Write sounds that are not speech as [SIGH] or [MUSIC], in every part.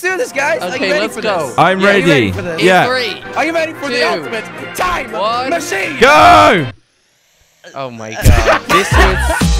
do this, guys. Are Okay, you ready let's for go. this? I'm Yeah, ready. ready for this? In Yeah. three. Are you ready for the ultimate time One. machine? Go! Oh my god. this is.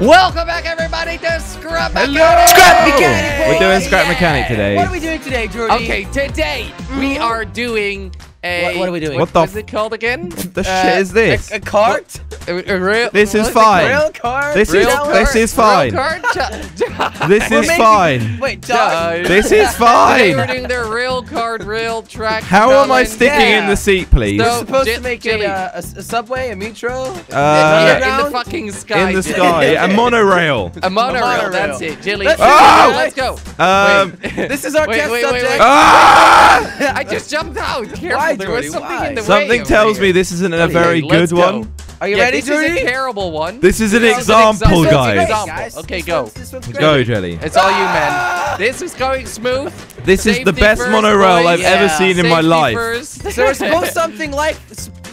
Welcome back, everybody, to Scrap Mechanic. Scrap mechanic. We're doing boys. scrap mechanic today. What are we doing today, Jordy? Okay, today we mm-hmm. are doing a. What- what are we doing? What the What's it called again? The Uh, shit is this? A, a cart? A, a real, This is fine. Real cart? This Real is card? this is fine. Real card? This is making- fine. Wait, Josh. This is Today we're doing the real card, real track. How am I sticking Yeah. in the seat, please? So- We're supposed to make Jilly. a, uh, a, a subway, a metro? Uh, yeah, in the fucking sky. in the sky, a monorail. A monorail, monorail. that's it. Jilly. Let's let's go. Um, This is our Wait, test wait, wait, subject. wait. ah! I just jumped out. Careful, Why, there was Jordy, something why? in the Something over tells here. me this isn't a Okay, very let's good go. one. Are you yeah, ready, this Jordy? is a terrible one. This is an This is an example, example, guys. Example. Guys, Okay, this go. one's- this one's. Go, Jelly. It's all you, man. This is going smooth. This is the best monorail. I've ever Yeah. seen in my life. First. So we're supposed something like,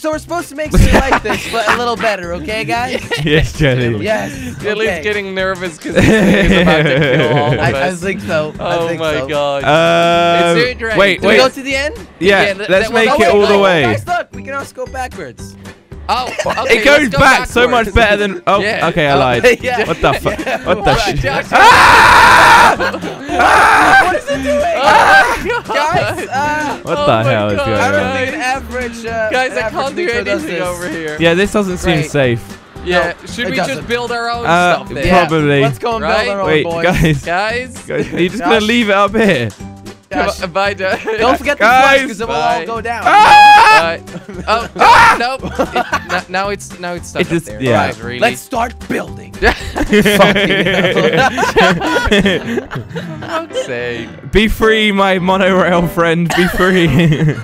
so we're supposed to make something like this, but a little better, okay, guys? [LAUGHS] yes, Jelly. Yes. Jilly's okay. getting nervous because he's about to kill all of [LAUGHS] I, I think so. I Oh think my so. god. Um, It's doing great. wait, Do we go to the end? yeah, Yeah, let's that- make well, it wait, all the way. Guys, look, we can also go backwards. oh, [LAUGHS] okay, it goes go back so much better than. Oh, Yeah. okay, I Oh, lied. yeah. What the fuck? What the Right, shit? Josh, What is it doing? Oh my God. Guys, uh, What Oh the my hell is God. going I don't on? think an average. Uh, Guys, an I can't do anything this. over here. Yeah, this doesn't seem Great. safe. Yeah, No, should we doesn't. just build our own Uh, stuff then? Yeah, Probably. Let's go and build our own Wait, boys. guys. Guys, Guys, Are you just gonna leave it up here? Come Josh, on, bye, Josh. [LAUGHS] Don't forget the Guys, flash because it will all bye. go down. Ah! Bye. Oh, no, [LAUGHS] nope. It, [LAUGHS] n- now it's now it's stuck It up just- there. yeah. Guys, really. Let's start building. Fuck's sake. Be free, my monorail friend. Be free.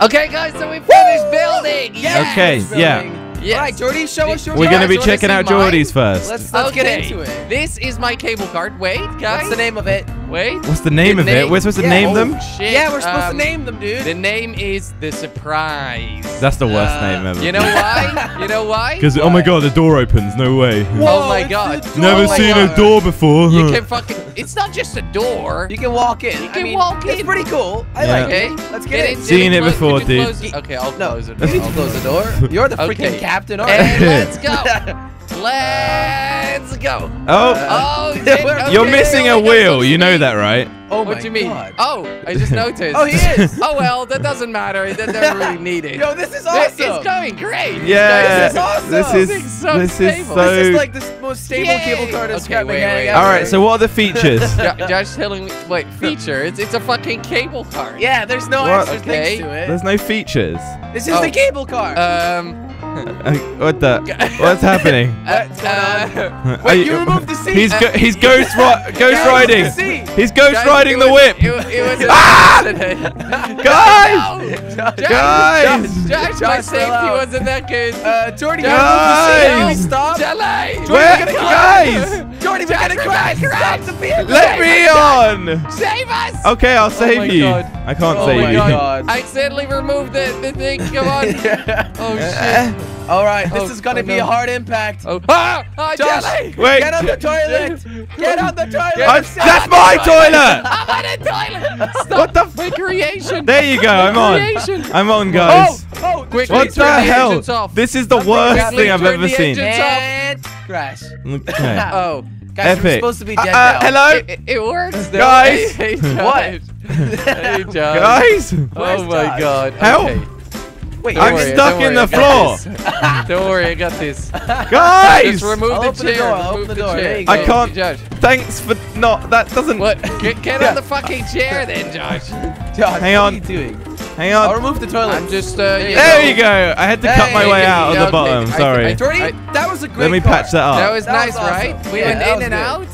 Okay, guys, so we finished building. Yes, Okay, building. yeah. Yes. All right, Jordy, show us your We're gonna card. be Guys, wanna checking see out mine? Jordy's first. Let's let's okay. get into it. This is my cable card. Wait, guys. What's the name of it? Wait. What's the name The of it? We're supposed to Yeah, name oh, them? Shit. Yeah, we're supposed um, to name them, dude. The name is the surprise. That's the worst Uh, name ever. You know why? [LAUGHS] You know why? Because oh my god, the door opens. No way. Oh my god. Never Oh my seen God. a door before. You [LAUGHS] can fucking. It's not just a door. You can walk in. You I can mean, walk It's pretty cool. I Yeah. like Okay. it. Let's get, in. in. Seen Could it before, dude. close? Okay, I'll No, close it. you need to I'll close the door. [LAUGHS] You're the freaking Okay. captain, And alright? let's go. Let's go. Oh, Oh, We're- [LAUGHS] you're missing a I got wheel. some You know that, right? oh What my do you mean? God. Oh, I just [LAUGHS] noticed. Oh, he is. Oh well, that doesn't matter. That [LAUGHS] doesn't really need it. Yo, this is This awesome. is going great. Yeah. This is awesome. This This is is so this is stable. so. This is like the most stable Yay. cable card in Okay, Scrap wait, Mechanic wait. All right. So what are the features? Jo- Josh telling me. Wait, feature. It's it's a fucking cable card. Yeah, there's no What? extra Okay. things to it. There's no features. This is Oh. the cable card. Um. Uh, [LAUGHS] what the? What's [LAUGHS] happening? What's uh, [LAUGHS] Wait, you removed the seat. He's go he's ghost ri- ghost You riding. He's ghost guys, riding the was- whip. It, it was an Ah! accident. Guys! No! Guys! Josh, Josh, my safety wasn't that good. Uh, Jordy, you Guys! removed the seat. Stop. Jelly! Where, gonna guys? Jordy, we're gonna Josh, crash. Stop the vehicle. Let me on. Save us! Okay, I'll my save you. God. I can't Oh save my you. God. [LAUGHS] I accidentally removed the, the thing. Come on. [LAUGHS] Oh shit. All right, this Oh, is gonna oh, be no. a hard impact. Oh. Ah! Ah, Josh, Jelly! Wait. get on the [LAUGHS] toilet. Get on the toilet. I'm- that's my toilet. I'm on a toilet! Stop What the f- my creation! There you go. I'm on. I'm on, Oh, guys. oh, Quick, What the the hell? engines off. This is the Something worst thing I've ever seen. engine- and crash. Okay. [LAUGHS] Oh. Guys, we're supposed to be Uh, dead uh, now. hello, It, it- it works though. Guys. [LAUGHS] Hey, Josh. What? Hey, Josh. guys. Oh my Josh? god. Help. Okay. Wait, Don't I'm worry, stuck in the I got [LAUGHS] don't worry, I got this. Guys. Just remove I'll the open the chair. door, I'll remove open the door, chair. there you go. I can't- Josh. Thanks for not. That doesn't. What? Get, get on the fucking chair then, Josh. Josh, Hang what on. are you doing? Hang on. I'll remove the toilet. I'm just, uh, you There know, you go. I had to cut my way out of the bottom. I- Sorry. I- Jordy, I- that was a great Let me car. patch that up. That was That nice, was awesome. right? We Yeah, went in and good. out.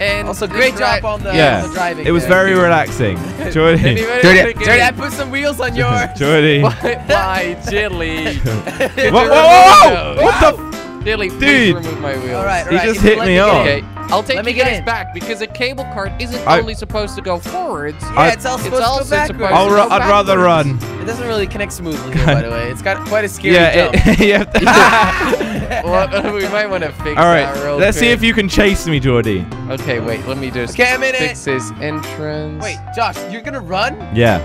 And Also, great job on the, Yeah. on the driving. It was there. very relaxing. [LAUGHS] Jordy. Jordy, Jordy, I put some wheels on [LAUGHS] yours. Jordy. Whoa, [LAUGHS] Why, why, Jilly? whoa, whoa, whoa! What the? Jilly, please Dude. remove my wheels. All right, all He just hit me get off. In. Okay, I'll take Let me you get guys in. back because a cable cart isn't I- only supposed to go forwards. Yeah, I- it's all It's supposed also to go supposed backwards. to I'll go ru- I'd rather run. It doesn't really connect smoothly, here, [LAUGHS] by the way. It's got quite a scary Yeah, jump. it, [LAUGHS] you have to. [LAUGHS] [LAUGHS] well, [LAUGHS] we might want to fix All that real let's see if you can chase me, Jordy. Okay, wait. Let me just Okay, I'm fix it. his entrance. Wait, Josh, you're gonna run? Yeah.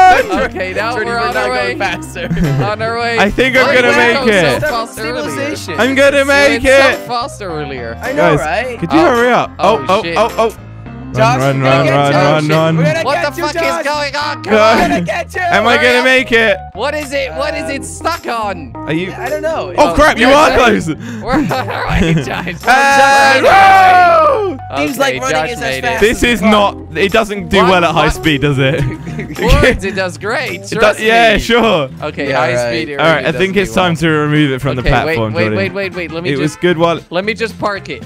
[LAUGHS] Okay, Okay, now Jordy, we're on our way. going faster. On our way. I think I'm Why gonna make it. So fast. I'm gonna make it. So fast earlier. I know, Guys, right? could you Oh. hurry up? Oh, Oh, oh, oh, oh. Josh, Run, run, run, run, shit. run, run. What the you, fuck Josh. is going on? Come [LAUGHS] Go. We're on. gonna get you. Am I gonna make it? What is it? What is it stuck on? Are you? I don't know. Oh crap! You are close. We're on our way, Josh. [LAUGHS] No! Seems like running Josh is as fast. This is not. It doesn't do well at high speed, does it? [LAUGHS] Words, it does great. It does- yeah, sure. Okay, Yeah, high right. speed. All right, I think it's well. time to remove it from the platform, wait, wait, wait, wait, wait. Let me It was good while. let me just park it.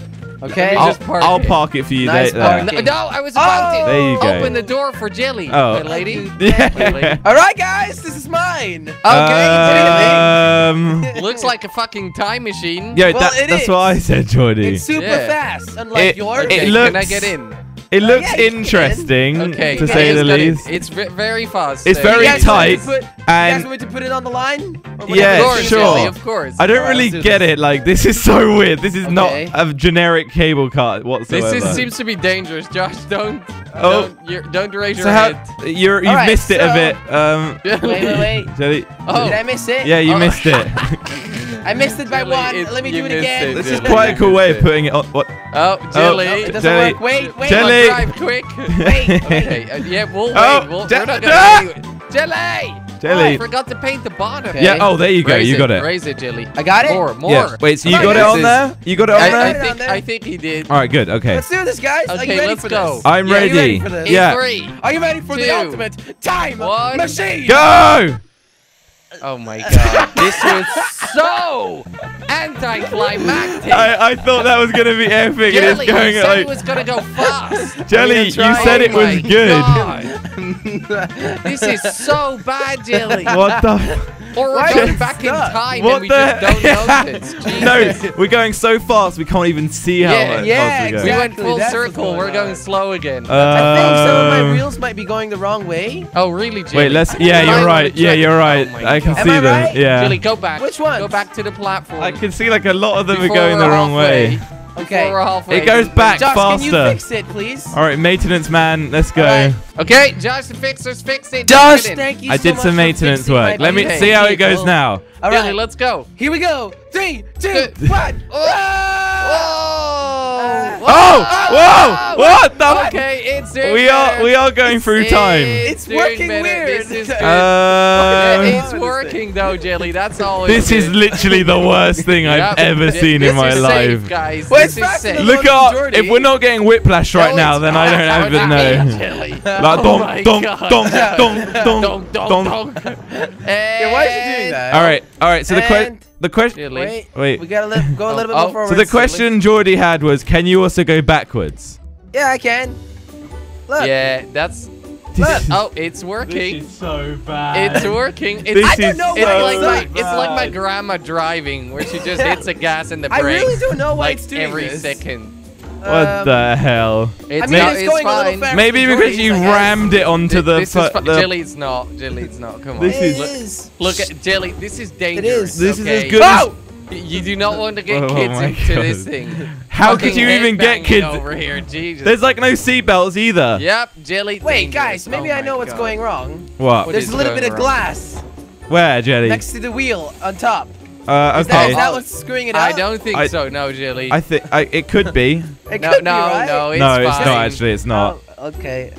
Okay. I'll, just park I'll it. park it for you Nice there. parking. there. No, no, I was about Oh! to There you go. open the door for Jelly. Oh. Wait, lady. [LAUGHS] Yeah. All right, guys, this is mine. Okay, Um. [LAUGHS] Looks like a fucking time machine. Yeah, Well, that, that's is. what I said, Jordy. It's super Yeah. fast, unlike It- yours. it Okay, looks- Can I get in? It looks yeah, interesting, Okay. to yeah, say the got it. least. It's very fast. It's so- very you guys want tight, to put- you guys and want me to put it on the line? Yeah, of do you course, sure. Jelly, of course. I don't Alright, really let's do get this. it. Like, this is so weird. This is Okay. not a generic cable car whatsoever. This is, seems to be dangerous, Josh. Don't, Oh. don't, you're, don't raise so your how, head. you're, you've Alright, missed it a bit. Um, Wait, wait, wait. Jelly. Oh. Did I miss it? Yeah, you Oh. missed it. [LAUGHS] I missed it by Jelly, one. it- Let me do it again. it, this is quite a cool way of putting it on. What? Oh, Jelly. It doesn't Jelly. work. Wait, wait. Jelly. Drive quick. [LAUGHS] Wait, wait. okay, uh, yeah, we'll wait. Oh, we'll, we're not Ah! gonna. Jelly! Jelly. Oh, I forgot to paint the bottom. Okay. Yeah. Oh, there you go. Raise you got it. Raise it, Jelly. I got it? More, more. Yeah. Wait. So you got it on there? You got it on I, there? I Put it on think. I think he did. All right. Good. Okay. Let's do this, guys. Are Okay, you ready let's for go. this? I'm Yeah, you ready. ready for this? Yeah. three. Are you ready for the ultimate time One. machine? Go! Oh my god. [LAUGHS] this was so anticlimactic. I, I thought that was gonna be epic, Jelly, it's going you said like it was gonna go fast. [LAUGHS] Jelly. You said Oh it was good. [LAUGHS] This is so bad, Jelly. What the? Or we're Why is going back in time What and we the? just don't notice. [LAUGHS] Jesus. no, we're going so fast we can't even see how Yeah, much yeah, fast we're We went full that's circle. going We're on. going slow again. I think some of my Um, wheels might be going the wrong way. oh, really, Jelly? Wait, let's. Yeah, you're right. Yeah, you're right. Oh I can God. see Am I them. right? Yeah. Jelly, go back. Which one? Go back to the platform. I can see like a lot of them Before are going the wrong way. halfway. Okay. We're halfway. It goes back Josh, can you fix it, please? All right, maintenance man, let's go. All right. Okay, Josh, the fixers, fix it. Josh, Get in. thank you I so did some maintenance work. Let me Okay. see how it goes vehicle. now. All right, Jelly, right, let's go. here we go. Three, two, Good. [LAUGHS] Oh. Ah! Oh. One. Whoa! Oh! Whoa! What the? Okay, it's doing We are we are going through time. It's doing working better. weird. This is good. Um, it's working though, Jelly. That's all. this is did. literally the worst thing [LAUGHS] I've Yep. ever seen in my is life. Safe, guys. Well, this is safe. the Look up! If we're not getting whiplash right now, then I [LAUGHS] don't [LAUGHS] not. even know. Like Oh donk, donk, donk, donk, Donk, donk, donk, donk. donk. Yeah, why is he doing that? All right, all right. So the que And- the question Jelly. Wait, Wait. We gotta li- go a oh, little bit Oh, more oh. forward. so the question Jordy had was, can you also go backwards? Yeah, I can. Look. Yeah, that's. Look. Oh, it's working. This is so bad. It's working. It's, This I don't know it's why so like my sucks. it's like my grandma driving, where she just hits the gas and the I really don't know why like it's doing every this. second. What Um, the hell? It's I mean, not, it's it's going a little fine. Maybe because you I rammed it onto the. this is fu- fu- the- Jelly. It's not. Jelly. It's not. Come on. This is- look, is. look at Jelly. This is dangerous. is. This is okay? as good as- Oh! You do not want to get Oh kids my into this thing. How could you even get kids? over here? Jesus. There's like no seatbelts either. Yep, Jelly. Wait, dangerous. guys, maybe Oh I know what's God. going wrong. What? What There's is a little bit of wrong? glass Where, Jelly? next to the wheel on top. Uh, okay. is that what's screwing it up? I don't think I- so. No, Jelly. I think it could be. [LAUGHS] It no, could no, be, right? no. It's no, it's fine. not actually. It's not. Oh, okay.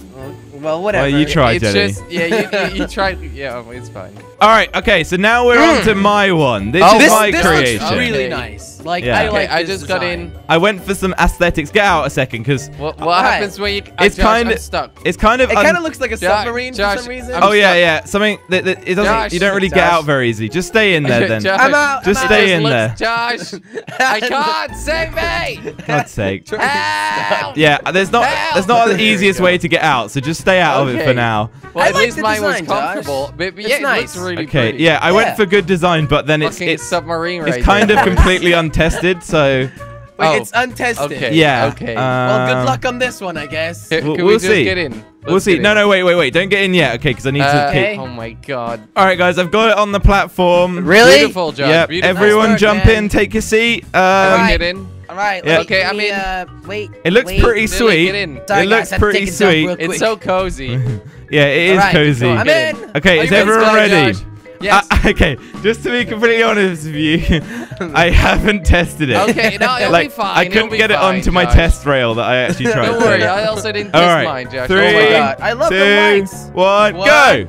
Well, whatever. you try. It's Jelly. just yeah. You, you, you tried. Yeah, it's fine. [LAUGHS] All right. Okay. So now we're on to my one. This Oh, is This, my this creation. looks really nice. Like Yeah. I Okay, like I this just got in. I went for some aesthetics. Get out a second, because What, what Alright. happens when you? Uh, it's Josh, kinda- I'm stuck. it's kind of. It kind of looks like a Josh- submarine Josh, for some reason. I'm oh yeah, stuck. yeah. Something that, that it doesn't. Josh, you don't really get out very easy. Just stay in there [LAUGHS] then. Josh, I'm out, Just I'm stay out. in looks- there. Josh, [LAUGHS] I can't save me. [LAUGHS] God's sake. Help! Yeah, there's not Help! there's not the easiest way to get out, so just stay out of it for now. Well, I at like least the mine was design, Josh. comfortable. But, but It's nice. really Okay, pretty. yeah, I went for good design, but then it's it's submarine it's kind of completely untested, so Wait, Oh, it's untested. okay. Yeah. okay. Well, good um, luck on this one, I guess. Can, We'll- can we'll we just see. get in? We'll Let's see. get No, in. no, wait, wait, wait. Don't get in yet, okay? Because I need Uh, to. Okay. Oh my god. All right, guys, I've got it on the platform. Really? Beautiful, Josh. Yep. Beautiful. Everyone, Nice work, jump man. in. Take your seat. Um, Everyone Alright. get in. All right. Yeah. Okay, let I me, mean- uh, wait. It looks wait. pretty sweet. get in. Sorry, it guys, looks I had to pretty take a sweet. It's so cozy. [LAUGHS] yeah, it is All right, cozy. I'm in. Okay, Are is everyone ready, ready? Josh? Yes. Uh, [LAUGHS] okay, just to be completely honest with you, [LAUGHS] I haven't tested it. Okay, no, it'll like, be fine. I couldn't be get it fine, onto my test rail that I actually tried. Don't worry, I also didn't All test right, mine, Josh. three, oh my God, I love the two, lights. one, What? go!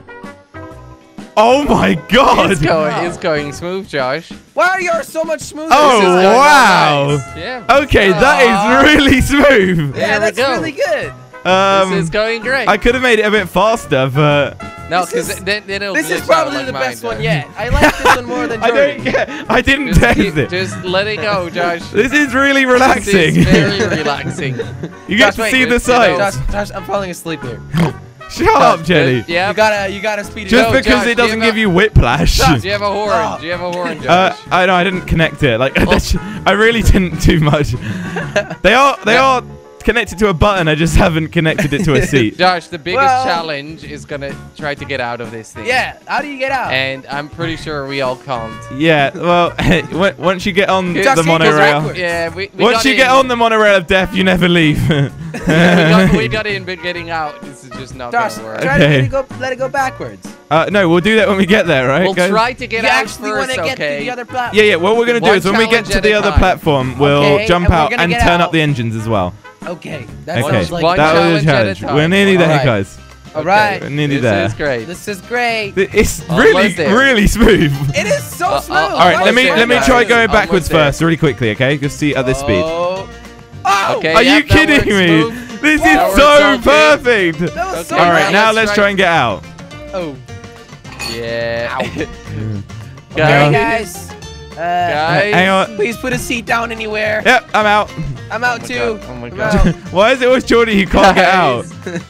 Oh my god! It's going, it's going smooth, Josh. Wow, you're so much smoother. Oh, This is going wow. nice. Yeah. Okay, Aw. that is really smooth. Yeah, There that's go. really good. Um, this is going great. I could have made it a bit faster, but no, this because is- then, then it'll This is glitch probably like the mine best one yet. I like this one more [LAUGHS] than I don't. Yeah, I didn't Just, test keep- it. just let it go, [LAUGHS] Josh. This is really This relaxing. is very relaxing. [LAUGHS] you get Josh, to wait, see you the know- sights. Josh, Josh, I'm falling asleep here. Shut up, Jelly. Yeah. You gotta, you gotta speed it Just up. Go, because Josh, it doesn't have give a- you whiplash. Josh, do you have a horn? Oh. Do you have a horn, Uh, Josh? I know I didn't connect it. Like that's- I really didn't do much. They are they Yeah. are connected to a button. I just haven't connected it to a seat. [LAUGHS] Josh, the biggest Well- challenge is gonna try to get out of this thing. Yeah, how do you get out? And I'm pretty sure we all can't. yeah. Well, [LAUGHS] once you get on Just the monorail. Yeah, we, we once got you in. get on the monorail of death, you never leave. [LAUGHS] we, got, we got in, but getting out this is just not Josh, gonna work. try Okay. to let it go, let it go backwards. uh, no, we'll do that when we get there, right? We'll guys? try to get you out actually first, want get okay? to the other platform. Yeah, yeah. What we're gonna do One is when we get to the other time. platform, we'll Okay, jump and out and turn out. up the engines as well. Okay, that Okay, sounds like One that was a challenge at a challenge. time. We're nearly there, Alright. guys. All right. We're nearly this there. is great. This is great. It's Almost really, there. really smooth. It is so Uh, uh, smooth. uh, All right, let me it let me try smooth? going Almost backwards there. first, really quickly, okay? Just see at this speed. Oh. Oh. Okay. Are yep, you kidding me? smooth. This is works so okay. perfect. That was so All right, nice. now let's let's try- try and get out. Oh. Yeah. [LAUGHS] Okay, Guys, guys. Uh, guys. Hang on. please put a seat down anywhere. Yep, I'm out. I'm out Oh too. God, oh my God. [LAUGHS] Why is it always Jordy who can't get out? [LAUGHS] Guys.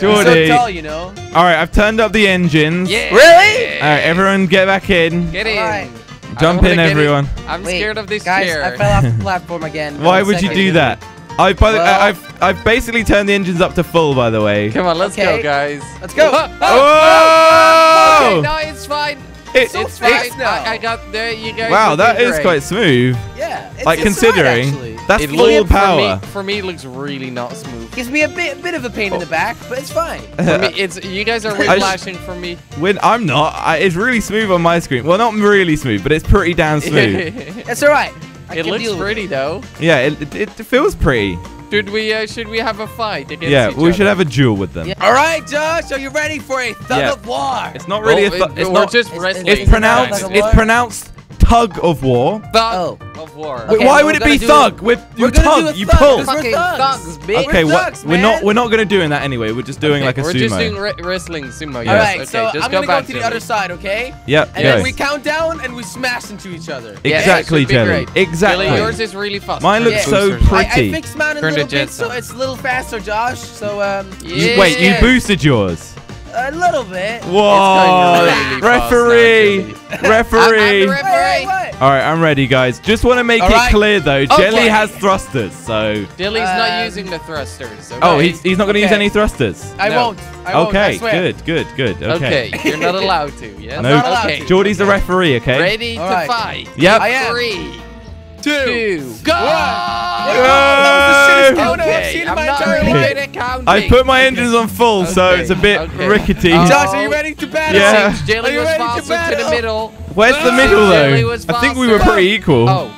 You're so tall, you know. All right, I've turned up the engines. Yeah. Really? All right, everyone get back in. Get in. Alright. I Jump don't wanna in, everyone. I'm Wait, scared of this guys, chair. I fell off the platform again. Why would you do that? I, by the, Well- I, I've I've basically turned the engines up to full, by the way. Come on, let's Okay. go, guys. Let's go. Oh, Oh! Okay, no, it's fine. It- so it's fast fine. now. I, I got there. You guys. wow, are that doing is great. quite smooth. Yeah. It's, Like considering right, actually. that's It full looks- power. For me, for me, it looks really not smooth. Gives me a bit, a bit of a pain in the oh. back, but it's fine. For me, [LAUGHS] it's you guys are I sh- whiplashing for me. When I'm not, I, it's really smooth on my screen. Well, not really smooth, but it's pretty damn smooth. It's all right. I [LAUGHS] it looks deal with pretty though. yeah, it, it, it feels pretty. Should we? Uh, should we have a fight against Yeah, each we should have a duel with them. Yeah. All right, Josh, are you ready for a thug Yeah. of war? It's not really Well, a. Th- it- it's not. just It's- wrestling. It's It's pronounced. It's pronounced tug of war. thug Oh. of war. Okay, why well, would it be gonna thug? With We're you gonna tug, you pull. we're Fucking thugs. thugs, We're bitch. Okay, what? thugs, We're not. We're not gonna doing that anyway. We're just doing Okay, like a we're sumo. just doing wrestling sumo. All Yes. right, okay, so just I'm go gonna go to the other side, okay? Yep. And then we count down and we smash into each other. Exactly, should be Jelly. Exactly. Jelly, yours is really fast. Mine looks so pretty. I, I fixed mine a Turn the little bit, so it's a little faster, Josh. So um, Yeah. Wait, you boosted yours. a little bit. Whoa! really fast now, referee! Jelly. referee! I'm the Hey, referee. what? All right, I'm ready, guys. Just want to make All it right. clear though. Okay. Jelly has thrusters, so. Dilly's Um, not using the thrusters. Okay? Oh, he's, he's not going to use any thrusters. I No. won't. I won't. I Okay, swear. good, good, good. Okay. okay. You're not [LAUGHS] allowed to. Yes. No, not allowed okay. to. Jordy's the referee, okay? Ready All to right. fight. Yep. I am. Three, Two. two, go! That was the shittest count I've Okay, I'm my not really good at counting. I put my engines on full, so it's a bit okay. rickety. Oh. Josh, are you ready to battle? Yeah. Since Jelly Are you was ready to faster to, battle? the middle. Where's the middle though? I think we were pretty equal. Oh,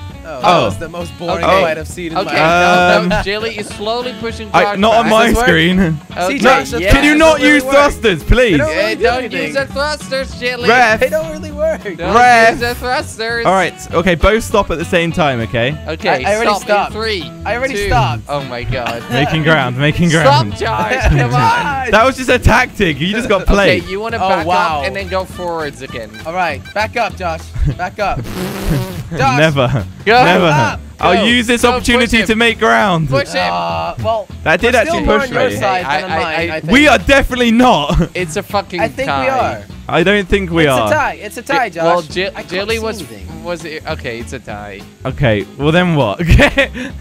Oh, Oh. that was the most boring Okay. fight I've seen in okay. my Um, no, no, Jelly is slowly pushing I, not on my screen. Okay, See, Josh, that's- yeah. Can you not doesn't really use work. thrusters, please? They don't Yeah, really do don't use the thrusters, Jelly. Ref. They don't really work. Don't Ref. use the thrusters. All right, okay, both stop at the same time, okay? Okay, I- I already stop stopped. three. I already two. stopped. Oh my god. [LAUGHS] Making ground, making Stop, ground. Josh. Come [LAUGHS] on. That was just a tactic. You just got [LAUGHS] Okay, played. you want to Oh, back wow. up and then go forwards again. All right, back up, Josh. Back up. Josh. Never. Go. Never. up. I'll Go. use this Go, push opportunity him. to make ground. Push him. Uh, well, That did actually still push your me. side Hey, than I- I- mine, I- I. We are definitely not. [LAUGHS] It's a fucking I think tie. we are. I don't think we it's are. It's a tie. It's a tie, Josh. Well, J- I can't Jelly see was anything. was it, okay. It's a tie. Okay, well then what? [LAUGHS]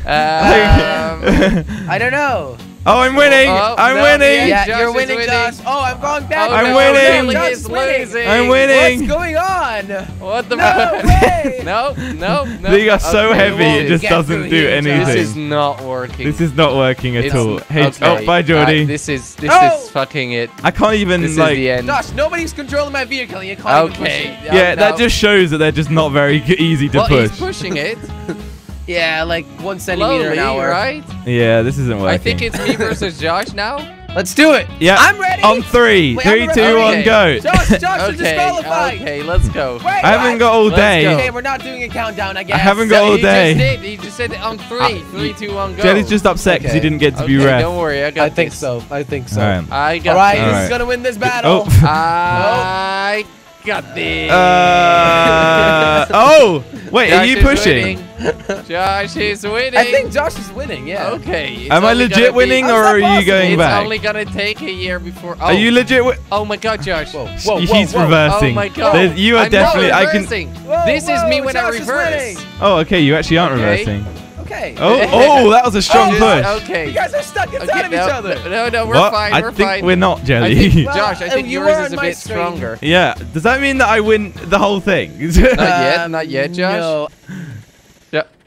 Um, I don't know. Oh, I'm winning! Oh, I'm no, winning! yeah. Yeah, Josh you're winning, winning. Josh. Oh, I'm going back. oh, I'm no, winning. Josh is winning. losing. I'm winning. What's going on? What the? No way. no, no, no. They are so Okay, heavy, well, it just doesn't do here, anything. This is not working. This is not working at It's- all. Hey, okay, oh, bye, Jordy. uh, this is this Oh! is fucking it. I can't even This like. is the end. Josh, nobody's controlling my vehicle. You can't even push it. No, yeah, that no. just shows that they're just not very easy to well, push. he's pushing it [LAUGHS] Yeah, like one centimeter slowly, an hour. right? Yeah, this isn't working. I think it's me versus Josh now. [LAUGHS] Let's do it. Yeah. I'm ready. on three, Wait, three, I'm two, ready. one, go. Josh, Josh, you're [LAUGHS] okay, disqualified. okay, let's go. Wait, I haven't what? got all Let's day. go. Okay, we're not doing a countdown, I guess. I haven't got So all he day. just did. He just said on three. Three, two, one, go. Jelly's just upset because he didn't get to be okay, ref. Don't worry, I got I think so. I think so. Alright. I got All right, this. who's gonna win this battle? Oh. [LAUGHS] I oh. Got this. Uh, [LAUGHS] oh, wait, are you pushing? winning. Josh is winning. I think Josh is winning. Yeah. Okay. Am I legit gonna be- winning or are you going It's back? It's only gonna take a year before. Oh, Are you legit? Oh my God, Josh. Whoa, whoa, whoa, He's whoa. reversing. Oh my God. There's- you are I'm definitely. Not I can. reversing. Whoa, this is me when I Josh is reverse. Oh, okay. You actually aren't Okay. reversing. Okay. Oh, oh, that was a strong Oh, push. Okay. You guys are stuck inside Okay, of no, each other. No, no, we're what? fine. I we're think fine. we're not I jelly. think, Well, [LAUGHS] Josh, I think you yours is a bit screen. stronger. yeah. Does that mean that I win the whole thing? [LAUGHS] Not yet, Um, not yet, Josh. No.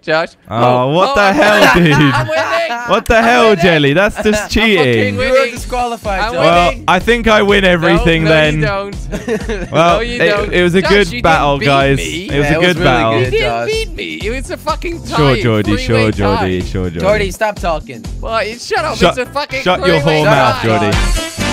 Jo- Josh. Oh, what the [LAUGHS] I'm hell, dude? [LAUGHS] I'm winning. what the I'm hell, winning. jelly? That's just [LAUGHS] cheating. You winning. were disqualified, I'm Well, winning. I think I win everything no, then. No, you don't. Well, No, you it, don't. it was a Josh, good battle, guys. me. It was Yeah, a it was good really battle. You didn't beat me. It was a fucking tie. Sure, Jordy. Three-way Sure. Jordy. Sure, Jordy. Jordy, stop talking. Well, shut up. Shut- it's a fucking shut your three-way whole mouth, Jordy. Josh.